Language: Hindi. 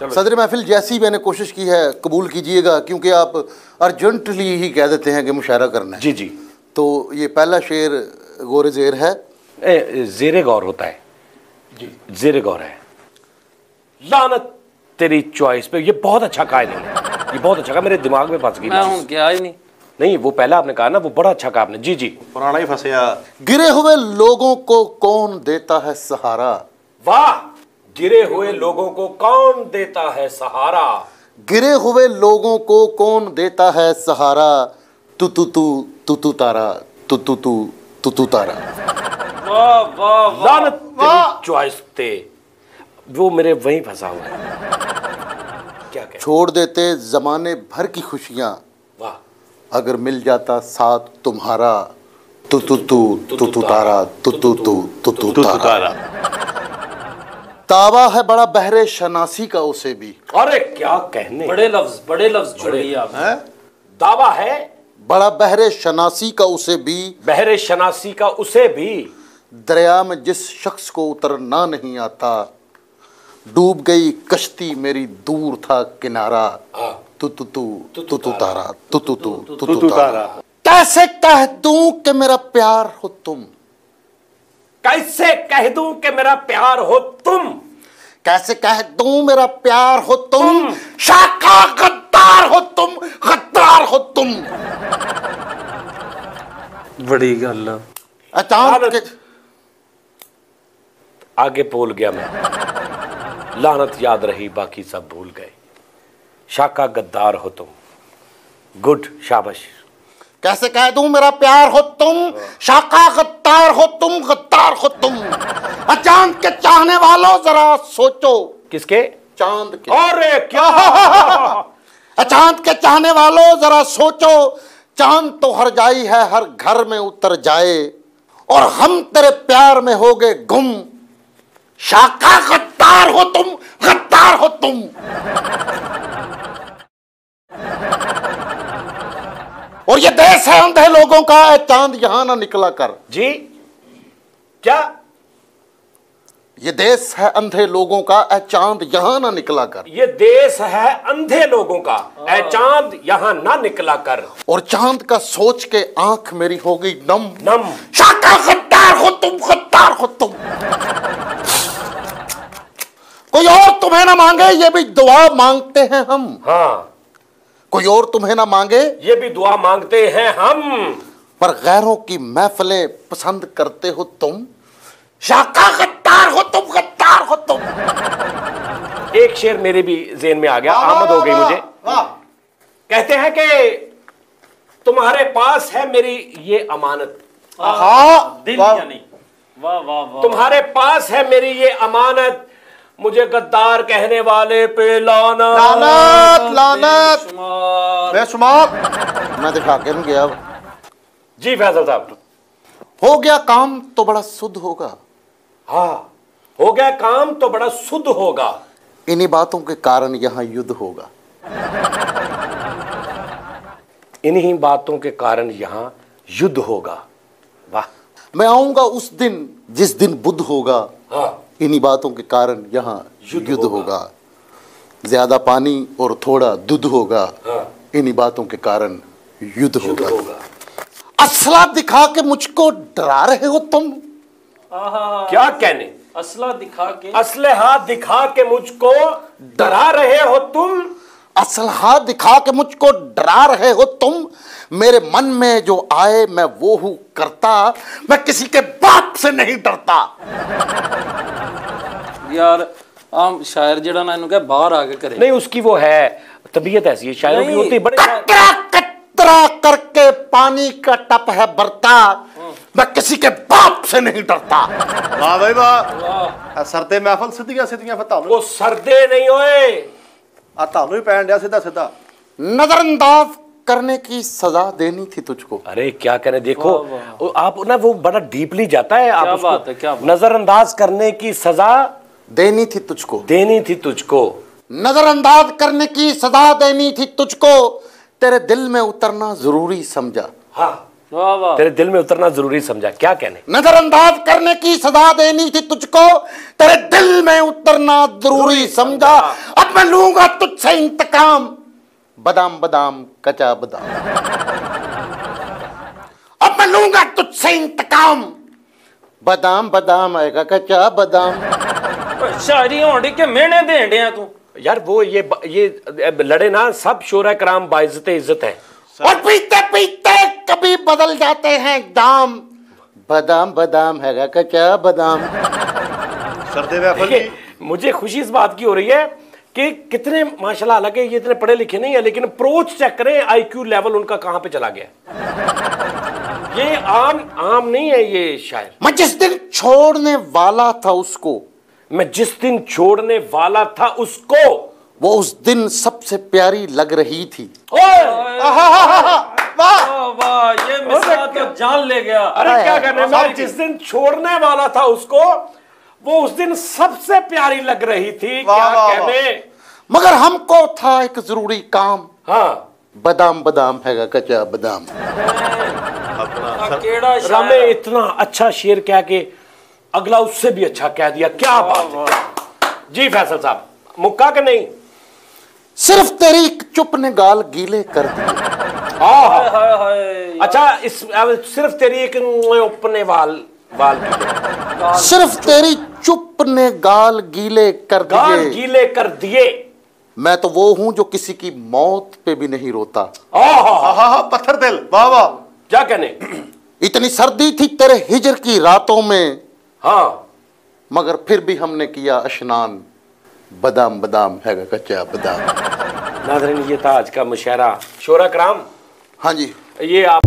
सदर महफिल जैसी मैंने कोशिश की है कबूल कीजिएगा क्योंकि आप अर्जेंटली ही कह देते हैं कि मुशायरा करना है। जी जी। तो ये पहला शेर गोरे जेर है। ए, जेरे गौर होता है। जी। जेरे गौर है। लानत तेरी चॉइस पे ये बहुत अच्छा कहा है ये बहुत अच्छा कहा मेरे दिमाग में फंस गई मैं हूँ क्या ही नहीं। नहीं वो पहला आपने कहा ना वो बड़ा अच्छा कहा आपने। जी जी। पुराना ही फंसया गिरे हुए लोगों को कौन देता है सहारा? वाह! गिरे हुए लोगों को कौन देता है सहारा गिरे हुए लोगों को कौन देता है सहारा तू तू तू तू तू तारा तू तू तू तू तू तारा वाह वाह वाह लानत तेरी चॉइस ते वो मेरे वहीं फंसा हुआ है क्या कह छोड़ देते जमाने भर की खुशियाँ वाह अगर मिल जाता साथ तुम्हारा तू तू तू तू तू तारा तू तू तू तू तू तू तारा तावा है बड़ा बहरे शनासी का उसे भी अरे क्या कहने बड़े लफ्ज बड़े लफ्ज छोड़ दिए आपने दावा है बड़ा बहरे शनासी का उसे भी बहरे शनासी का उसे भी दरिया में जिस शख्स को उतरना नहीं आता डूब गई कश्ती मेरी दूर था किनारा तू तू तू तू तू तारा तू तू तू तू तू तू तू तारा तारा कैसे कह दूँ कि मेरा प्यार हो तुम कैसे कह दूँ कि मेरा प्यार हो तुम कैसे कह दूँ मेरा प्यार हो तुम? शाखा गद्दार हो तुम गद्दार हो तुम। बड़ी गल। अचानक आगे बोल गया मैं। लानत याद रही बाकी सब भूल गए। शाका गद्दार हो तुम। गुड शाबाश। कैसे कह दू मेरा प्यार हो तुम शाखा गद्दार हो तुम गद्दार हो तुम। अचांद के चाहने वालों जरा सोचो। किसके? चाँद के। अरे क्या? अचांद के चाहने वालों जरा सोचो। चाँद तो हर जाई है हर घर में उतर जाए। और हम तेरे प्यार में हो गए गुम। शाखा गद्दार हो तुम गद्दार हो तुम। और ये देश है अंधे लोगों का ए चाँद यहाँ ना निकला कर। जी क्या? ये देश है अंधे लोगों का ए चाँद यहाँ ना निकला कर। ये देश है अंधे लोगों का ऐ चाँद यहाँ ना निकला कर। और चाँद का सोच के आँख मेरी हो गई नम। नम। शाका गद्दार हो तुम गद्दार हो तुम। कोई और तुम्हें ना मांगे ये भी दुआ मांगते हैं हम। हाँ। कोई और तुम्हें ना मांगे? ये भी दुआ मांगते हैं हम। पर गैरों की महफिलें पसंद करते हो तुम? शाका गद्दार हो तुम गद्दार हो तुम। एक शेर मेरे भी जेन में आ गया आमद हो गई मुझे। कहते हैं कि तुम्हारे पास है मेरी ये अमानत। हाँ। दिल यानी। वाह वाह वाह तुम्हारे पास है मेरी ये अमानत। मुझे गद्दार कहने वाले पे लाना। लानत लानत। शुमार। बेशुमार मैं दिखा के नहीं गया जी फैसल साहब। हो गया काम तो बड़ा शुद्ध होगा। हाँ हो गया काम तो बड़ा शुद्ध होगा। इन्हीं बातों के कारण यहाँ युद्ध होगा। इन्हीं बातों के कारण यहाँ युद्ध होगा। वाह। मैं आऊँगा उस दिन जिस दिन बुद्ध होगा। हाँ। इन्हीं बातों के कारण यहाँ युद्ध युद्ध होगा। ज़्यादा पानी और थोड़ा दूध होगा। हाँ। इन्हीं बातों के कारण युद्ध युद्ध होगा। होगा। असला दिखा के मुझको डरा रहे हो तुम? क्या कहने? असला दिखा के। असलहा दिखा के मुझको डरा रहे हो तुम? असलहा दिखा के मुझको डरा रहे हो तुम? मेरे मन में जो आए मैं वो हूँ करता। मैं किसी के बाप से नहीं डरता। यार आम शायर जड़ा ना इनके बाहर आके करे। नहीं उसकी वो है तबीयत ऐसी है शायरों की होती बड़े कतरा कतरा करके पानी का टप है बरता हाँ। मैं किसी के बाप से नहीं डरता। वाह भाई वाह। सरदे महफिल सिद्धियाँ सिद्धियाँ फिर वो सरदे नहीं ओए आ तालो ही पहन दिया सीधा सीधा नजरअंदाज करने की सजा देनी थी तुझको। अरे क्या करें देखो वाँ वाँ। आप ना वो बड़ा डीपली जाता है आप क्या बात है क्या नजरअंदाज करने की सजा देनी थी तुझको। देनी थी तुझको। नजरअंदाज करने की सजा देनी थी तुझको। तेरे दिल में उतरना ज़रूरी समझा। हाँ। वाह वाह। तेरे दिल में उतरना ज़रूरी समझा। क्या कहने? नजरअंदाज करने की सजा देनी थी तुझको। तेरे दिल में उतरना ज़रूरी समझा। अब मैं लूँगा तुझसे इंतकाम। बदाम बदाम कचा बदाम। अब मैं लूँगा तुझसे इंतकाम। बदाम बदाम आएगा कचा बादाम। शायरी होड़ी के मेने दे हैं तू यार वो ये ये लड़े ना सब शोरा कराम बाइजत इज़्ज़त है और पीते पीते कभी बदल जाते हैं दाम बादाम बादाम है क्या बादाम मुझे खुशी इस बात की हो रही है कि कितने माशाल्लाह हालाँकि ये इतने पढ़े लिखे नहीं है लेकिन अप्रोच चेक करें आईक्यू लेवल उनका कहाँ पे चला गया ये आम आम नहीं है ये शायर मैं जिस दिन छोड़ने वाला था उसको मैं जिस दिन छोड़ने वाला था उसको। वो उस दिन सबसे प्यारी लग रही थी। ये तो जान ले गया। अरे हाँ क्या करने मैं जिस दिन छोड़ने वाला था उसको वो उस दिन सबसे प्यारी लग रही थी। क्या कहने? मगर हमको था एक ज़रूरी काम। हाँ। बदाम बदाम हैगा कचा बदाम। रमे इतना अच्छा शेर क्या के अगला उससे भी अच्छा कह दिया। क्या बात है? जी फैसल साहब मुक्का के नहीं? सिर्फ़ तेरी चुप ने गाल गीले कर दिए हाँ, हाँ। अच्छा इस सिर्फ़ तेरी एक ने वाल वाल सिर्फ़ तेरी चुप ने गाल गीले कर दिए। गाल गीले कर दिए। मैं तो वो हूँ जो किसी की मौत पे भी नहीं रोता। हाँ, पत्थर दिल वाह वाह। क्या कहने? इतनी सर्दी थी तेरे हिजर की रातों में। हाँ। मगर फिर भी हमने किया स्नान बदाम बदाम है कच्चा बदाम। नाजरीन ये था आज का मुशायरा। शोरा कराम। हाँ जी। ये आप